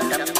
dum dum